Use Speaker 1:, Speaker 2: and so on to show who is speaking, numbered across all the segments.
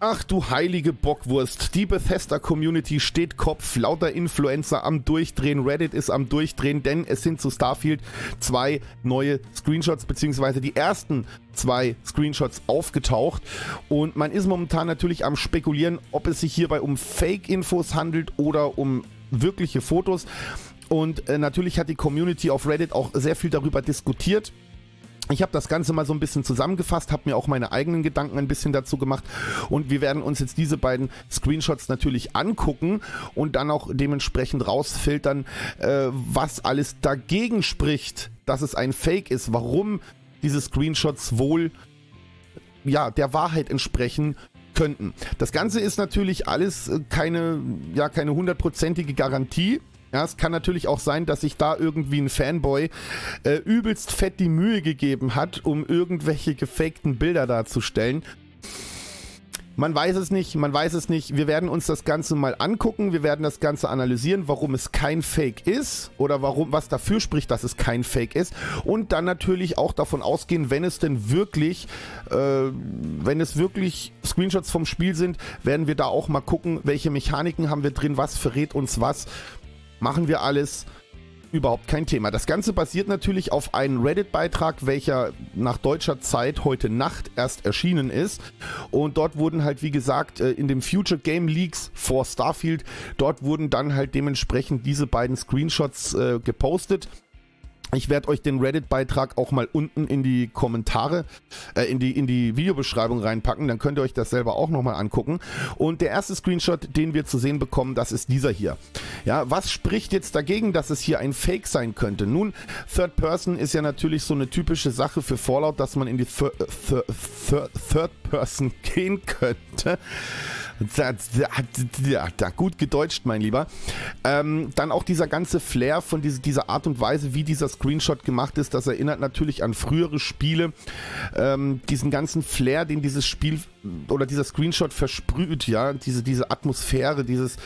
Speaker 1: Ach du heilige Bockwurst, die Bethesda-Community steht Kopf, lauter Influencer am Durchdrehen, Reddit ist am Durchdrehen, denn es sind zu Starfield zwei neue Screenshots, beziehungsweise die ersten zwei Screenshots aufgetaucht. Und man ist momentan natürlich am spekulieren, ob es sich hierbei um Fake-Infos handelt oder um wirkliche Fotos. Und äh, natürlich hat die Community auf Reddit auch sehr viel darüber diskutiert. Ich habe das Ganze mal so ein bisschen zusammengefasst, habe mir auch meine eigenen Gedanken ein bisschen dazu gemacht und wir werden uns jetzt diese beiden Screenshots natürlich angucken und dann auch dementsprechend rausfiltern, äh, was alles dagegen spricht, dass es ein Fake ist, warum diese Screenshots wohl ja der Wahrheit entsprechen könnten. Das Ganze ist natürlich alles äh, keine ja keine hundertprozentige Garantie. Ja, es kann natürlich auch sein, dass sich da irgendwie ein Fanboy äh, übelst fett die Mühe gegeben hat, um irgendwelche gefakten Bilder darzustellen. Man weiß es nicht, man weiß es nicht. Wir werden uns das Ganze mal angucken, wir werden das Ganze analysieren, warum es kein Fake ist oder warum was dafür spricht, dass es kein Fake ist und dann natürlich auch davon ausgehen, wenn es denn wirklich, äh, wenn es wirklich Screenshots vom Spiel sind, werden wir da auch mal gucken, welche Mechaniken haben wir drin, was verrät uns was machen wir alles. Überhaupt kein Thema. Das Ganze basiert natürlich auf einem Reddit-Beitrag, welcher nach deutscher Zeit heute Nacht erst erschienen ist. Und dort wurden halt, wie gesagt, äh, in dem Future Game Leaks vor Starfield, dort wurden dann halt dementsprechend diese beiden Screenshots äh, gepostet. Ich werde euch den Reddit-Beitrag auch mal unten in die Kommentare, äh, in, die, in die Videobeschreibung reinpacken. Dann könnt ihr euch das selber auch nochmal angucken. Und der erste Screenshot, den wir zu sehen bekommen, das ist dieser hier. Ja, was spricht jetzt dagegen, dass es hier ein Fake sein könnte? Nun, Third Person ist ja natürlich so eine typische Sache für Fallout, dass man in die Third, Third, Third Person gehen könnte. Gut gedeutscht, mein Lieber. Ähm, dann auch dieser ganze Flair von diese, dieser Art und Weise, wie dieser Screenshot gemacht ist, das erinnert natürlich an frühere Spiele. Ähm, diesen ganzen Flair, den dieses Spiel oder dieser Screenshot versprüht, ja, diese, diese Atmosphäre, dieses,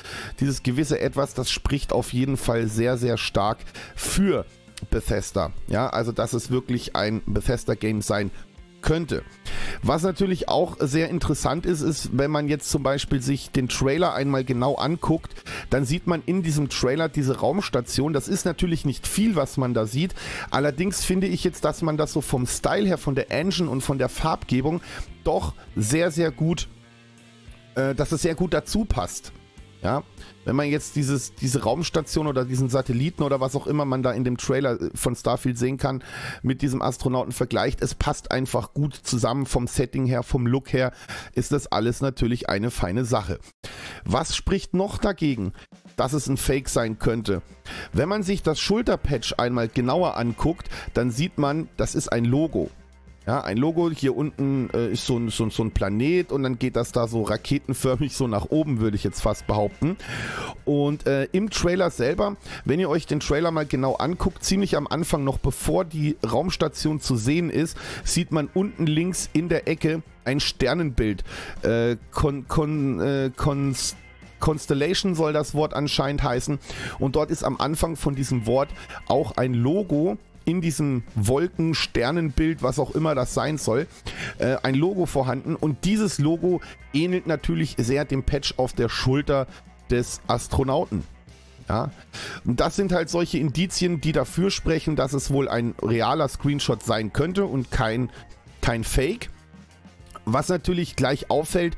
Speaker 1: dieses gewisse Etwas, das spricht auf jeden Fall sehr, sehr stark für Bethesda. Ja, also dass es wirklich ein Bethesda-Game sein könnte. Was natürlich auch sehr interessant ist, ist, wenn man jetzt zum Beispiel sich den Trailer einmal genau anguckt, dann sieht man in diesem Trailer diese Raumstation. Das ist natürlich nicht viel, was man da sieht. Allerdings finde ich jetzt, dass man das so vom Style her, von der Engine und von der Farbgebung doch sehr, sehr gut, äh, dass es sehr gut dazu passt. Ja, wenn man jetzt dieses, diese Raumstation oder diesen Satelliten oder was auch immer man da in dem Trailer äh, von Starfield sehen kann, mit diesem Astronauten vergleicht, es passt einfach gut zusammen vom Setting her, vom Look her, ist das alles natürlich eine feine Sache. Was spricht noch dagegen, dass es ein Fake sein könnte? Wenn man sich das Schulterpatch einmal genauer anguckt, dann sieht man, das ist ein Logo. Ja, ein Logo, hier unten äh, ist so ein, so, so ein Planet und dann geht das da so raketenförmig so nach oben, würde ich jetzt fast behaupten. Und äh, im Trailer selber, wenn ihr euch den Trailer mal genau anguckt, ziemlich am Anfang noch bevor die Raumstation zu sehen ist, sieht man unten links in der Ecke ein Sternenbild. Äh, kon, kon, äh, Konst Constellation soll das Wort anscheinend heißen. Und dort ist am Anfang von diesem Wort auch ein Logo in diesem Wolken-Sternenbild, was auch immer das sein soll, äh, ein Logo vorhanden. Und dieses Logo ähnelt natürlich sehr dem Patch auf der Schulter des Astronauten. Ja, und das sind halt solche Indizien, die dafür sprechen, dass es wohl ein realer Screenshot sein könnte und kein, kein Fake. Was natürlich gleich auffällt,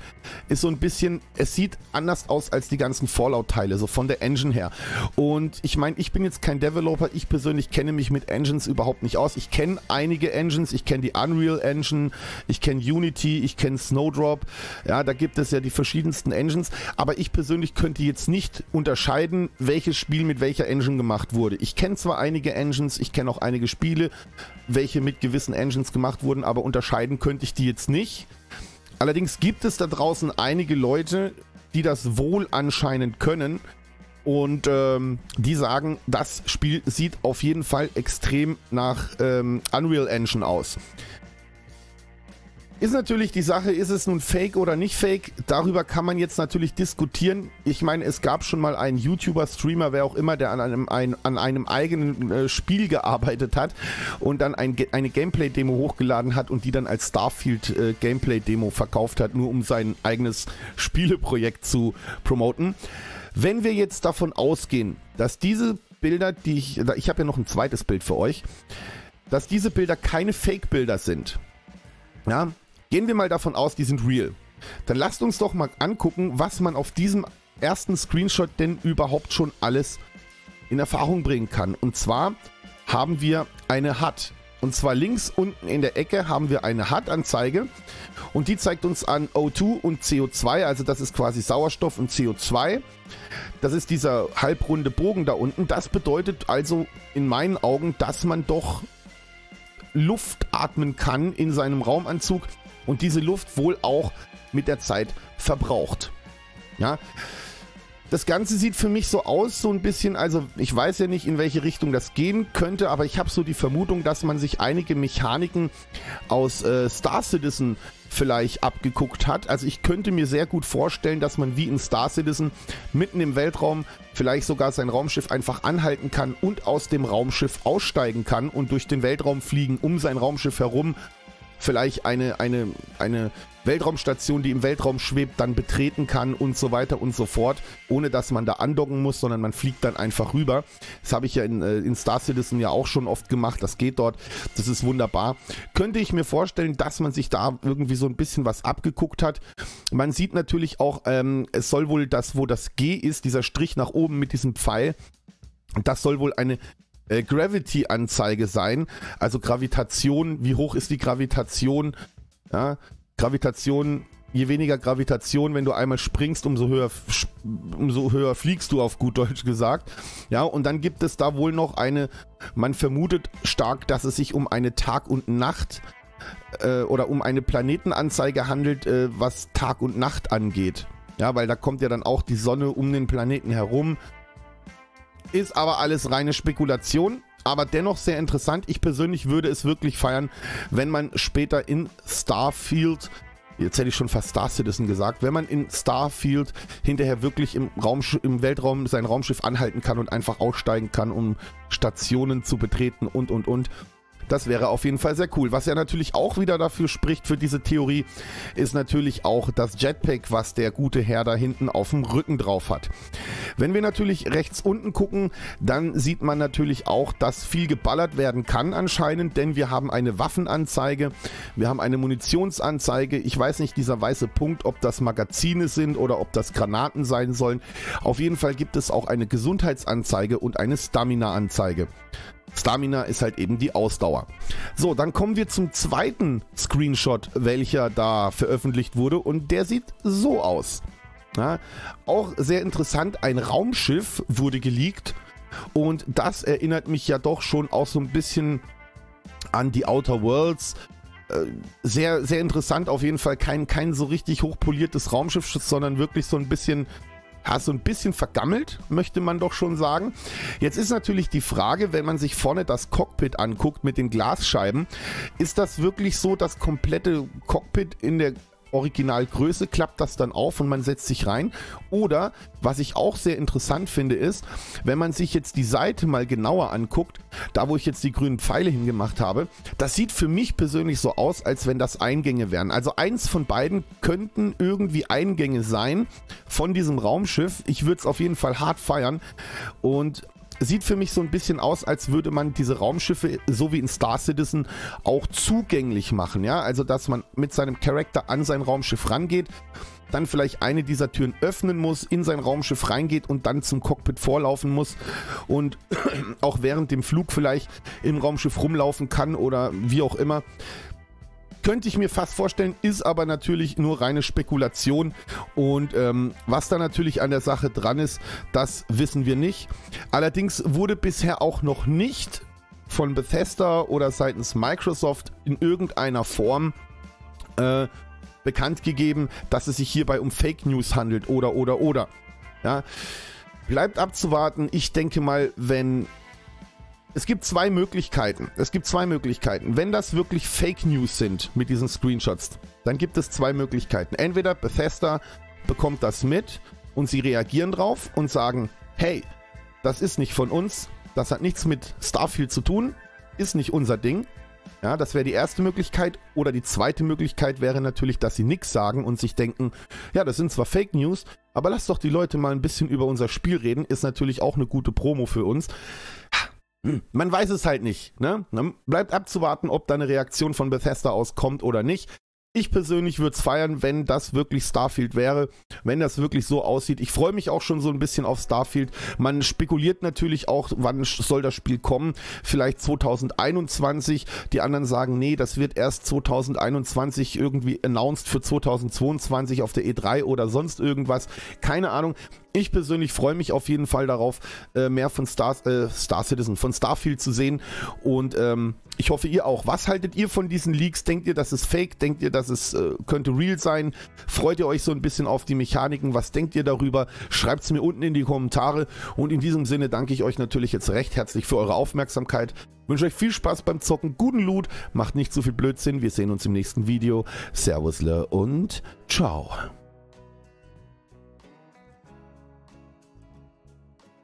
Speaker 1: ist so ein bisschen, es sieht anders aus als die ganzen Fallout-Teile, so von der Engine her. Und ich meine, ich bin jetzt kein Developer, ich persönlich kenne mich mit Engines überhaupt nicht aus. Ich kenne einige Engines, ich kenne die Unreal Engine, ich kenne Unity, ich kenne Snowdrop. Ja, da gibt es ja die verschiedensten Engines. Aber ich persönlich könnte jetzt nicht unterscheiden, welches Spiel mit welcher Engine gemacht wurde. Ich kenne zwar einige Engines, ich kenne auch einige Spiele, welche mit gewissen Engines gemacht wurden, aber unterscheiden könnte ich die jetzt nicht. Allerdings gibt es da draußen einige Leute, die das wohl anscheinend können. Und ähm, die sagen, das Spiel sieht auf jeden Fall extrem nach ähm, Unreal Engine aus. Ist natürlich die Sache, ist es nun fake oder nicht fake? Darüber kann man jetzt natürlich diskutieren. Ich meine, es gab schon mal einen YouTuber, Streamer, wer auch immer, der an einem, ein, an einem eigenen äh, Spiel gearbeitet hat und dann ein, eine Gameplay-Demo hochgeladen hat und die dann als Starfield äh, verkauft hat, nur um sein eigenes Spieleprojekt zu promoten. Wenn wir jetzt davon ausgehen, dass diese Bilder, die ich, ich habe ja noch ein zweites Bild für euch, dass diese Bilder keine Fake-Bilder sind, ja, Gehen wir mal davon aus, die sind real. Dann lasst uns doch mal angucken, was man auf diesem ersten Screenshot denn überhaupt schon alles in Erfahrung bringen kann. Und zwar haben wir eine HUD. Und zwar links unten in der Ecke haben wir eine HUD-Anzeige und die zeigt uns an O2 und CO2, also das ist quasi Sauerstoff und CO2. Das ist dieser halbrunde Bogen da unten. Das bedeutet also in meinen Augen, dass man doch Luft atmen kann in seinem Raumanzug und diese Luft wohl auch mit der Zeit verbraucht. Ja. Das Ganze sieht für mich so aus, so ein bisschen, also ich weiß ja nicht, in welche Richtung das gehen könnte, aber ich habe so die Vermutung, dass man sich einige Mechaniken aus äh, Star Citizen vielleicht abgeguckt hat. Also ich könnte mir sehr gut vorstellen, dass man wie in Star Citizen mitten im Weltraum vielleicht sogar sein Raumschiff einfach anhalten kann und aus dem Raumschiff aussteigen kann und durch den Weltraum fliegen, um sein Raumschiff herum vielleicht eine, eine, eine Weltraumstation, die im Weltraum schwebt, dann betreten kann und so weiter und so fort, ohne dass man da andocken muss, sondern man fliegt dann einfach rüber. Das habe ich ja in, äh, in Star Citizen ja auch schon oft gemacht. Das geht dort. Das ist wunderbar. Könnte ich mir vorstellen, dass man sich da irgendwie so ein bisschen was abgeguckt hat. Man sieht natürlich auch, ähm, es soll wohl das, wo das G ist, dieser Strich nach oben mit diesem Pfeil, das soll wohl eine äh, Gravity-Anzeige sein. Also Gravitation, wie hoch ist die Gravitation? Ja, Gravitation, je weniger Gravitation, wenn du einmal springst, umso höher, umso höher fliegst du auf gut Deutsch gesagt. Ja, und dann gibt es da wohl noch eine, man vermutet stark, dass es sich um eine Tag- und Nacht äh, oder um eine Planetenanzeige handelt, äh, was Tag und Nacht angeht. Ja, weil da kommt ja dann auch die Sonne um den Planeten herum. Ist aber alles reine Spekulation aber dennoch sehr interessant. Ich persönlich würde es wirklich feiern, wenn man später in Starfield jetzt hätte ich schon fast Star Citizen gesagt, wenn man in Starfield hinterher wirklich im, Raum, im Weltraum sein Raumschiff anhalten kann und einfach aussteigen kann, um Stationen zu betreten und, und, und. Das wäre auf jeden Fall sehr cool. Was ja natürlich auch wieder dafür spricht für diese Theorie, ist natürlich auch das Jetpack, was der gute Herr da hinten auf dem Rücken drauf hat. Wenn wir natürlich rechts unten gucken, dann sieht man natürlich auch, dass viel geballert werden kann anscheinend, denn wir haben eine Waffenanzeige, wir haben eine Munitionsanzeige. Ich weiß nicht, dieser weiße Punkt, ob das Magazine sind oder ob das Granaten sein sollen. Auf jeden Fall gibt es auch eine Gesundheitsanzeige und eine Stamina-Anzeige. Stamina ist halt eben die Ausdauer. So, dann kommen wir zum zweiten Screenshot, welcher da veröffentlicht wurde und der sieht so aus. Ja, auch sehr interessant, ein Raumschiff wurde geleakt und das erinnert mich ja doch schon auch so ein bisschen an die Outer Worlds. Äh, sehr, sehr interessant auf jeden Fall. Kein, kein so richtig hochpoliertes Raumschiff, sondern wirklich so ein bisschen ja, so ein bisschen vergammelt, möchte man doch schon sagen. Jetzt ist natürlich die Frage, wenn man sich vorne das Cockpit anguckt mit den Glasscheiben, ist das wirklich so das komplette Cockpit in der Originalgröße klappt das dann auf und man setzt sich rein. Oder, was ich auch sehr interessant finde, ist, wenn man sich jetzt die Seite mal genauer anguckt, da wo ich jetzt die grünen Pfeile hingemacht habe, das sieht für mich persönlich so aus, als wenn das Eingänge wären. Also eins von beiden könnten irgendwie Eingänge sein von diesem Raumschiff. Ich würde es auf jeden Fall hart feiern. Und sieht für mich so ein bisschen aus, als würde man diese Raumschiffe, so wie in Star Citizen, auch zugänglich machen. Ja, also dass man mit seinem Charakter an sein Raumschiff rangeht, dann vielleicht eine dieser Türen öffnen muss, in sein Raumschiff reingeht und dann zum Cockpit vorlaufen muss und auch während dem Flug vielleicht im Raumschiff rumlaufen kann oder wie auch immer. Könnte ich mir fast vorstellen, ist aber natürlich nur reine Spekulation. Und ähm, was da natürlich an der Sache dran ist, das wissen wir nicht. Allerdings wurde bisher auch noch nicht von Bethesda oder seitens Microsoft in irgendeiner Form äh, bekannt gegeben, dass es sich hierbei um Fake News handelt oder oder oder. Ja, bleibt abzuwarten. Ich denke mal, wenn es gibt zwei Möglichkeiten. Es gibt zwei Möglichkeiten. Wenn das wirklich Fake News sind mit diesen Screenshots, dann gibt es zwei Möglichkeiten. Entweder Bethesda bekommt das mit und sie reagieren drauf und sagen, hey, das ist nicht von uns, das hat nichts mit Starfield zu tun, ist nicht unser Ding. Ja, das wäre die erste Möglichkeit. Oder die zweite Möglichkeit wäre natürlich, dass sie nichts sagen und sich denken, ja, das sind zwar Fake News, aber lass doch die Leute mal ein bisschen über unser Spiel reden, ist natürlich auch eine gute Promo für uns. Man weiß es halt nicht. Ne? Bleibt abzuwarten, ob da eine Reaktion von Bethesda auskommt oder nicht. Ich persönlich würde es feiern, wenn das wirklich Starfield wäre, wenn das wirklich so aussieht. Ich freue mich auch schon so ein bisschen auf Starfield. Man spekuliert natürlich auch, wann soll das Spiel kommen. Vielleicht 2021. Die anderen sagen, nee, das wird erst 2021 irgendwie announced für 2022 auf der E3 oder sonst irgendwas. Keine Ahnung. Ich persönlich freue mich auf jeden Fall darauf, äh, mehr von Star, äh, Star Citizen, von Starfield zu sehen. Und ähm, ich hoffe, ihr auch. Was haltet ihr von diesen Leaks? Denkt ihr, das ist fake? Denkt ihr, dass es äh, könnte real sein? Freut ihr euch so ein bisschen auf die Mechaniken? Was denkt ihr darüber? Schreibt es mir unten in die Kommentare. Und in diesem Sinne danke ich euch natürlich jetzt recht herzlich für eure Aufmerksamkeit. Wünsche euch viel Spaß beim Zocken, guten Loot, macht nicht zu viel Blödsinn. Wir sehen uns im nächsten Video. Servusle und ciao.